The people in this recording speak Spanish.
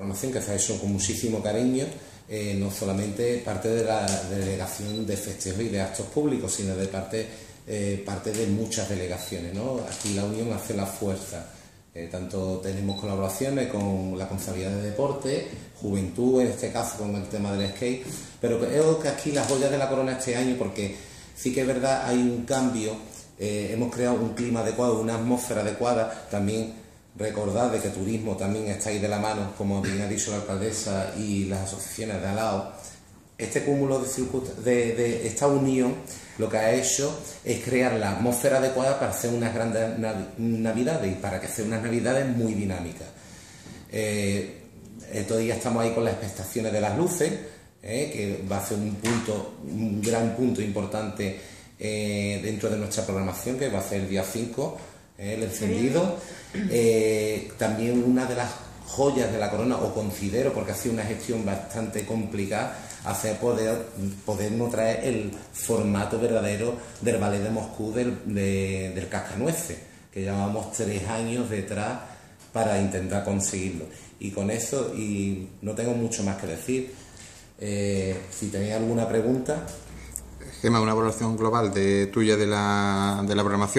programación que ha hecho con muchísimo cariño, eh, no solamente parte de la delegación de festejos y de actos públicos, sino de parte, eh, parte de muchas delegaciones. ¿no? Aquí la Unión hace la fuerza. Eh, tanto tenemos colaboraciones con la Concejalía de Deporte, Juventud, en este caso con el tema del skate, pero creo que aquí las joyas de la corona este año, porque sí que es verdad, hay un cambio, hemos creado un clima adecuado, una atmósfera adecuada, también Recordad de que turismo también está ahí de la mano, como bien ha dicho la alcaldesa y las asociaciones de al lado. Este cúmulo de, de, esta unión lo que ha hecho es crear la atmósfera adecuada para hacer unas grandes navidades y para que sea unas navidades muy dinámicas. Eh, todavía estamos ahí con las expectaciones de las luces, eh, que va a ser un punto, un gran punto importante eh, dentro de nuestra programación, que va a ser el día 5 ¿eh? El encendido. Eh, también una de las joyas de la corona, o considero, porque ha sido una gestión bastante complicada, hacer poder podernos traer el formato verdadero del ballet de Moscú del, del Cascanueces, que llevamos tres años detrás para intentar conseguirlo. Y con eso, y no tengo mucho más que decir, eh, si tenéis alguna pregunta. Gema, una evaluación global de tuya de la, de la programación.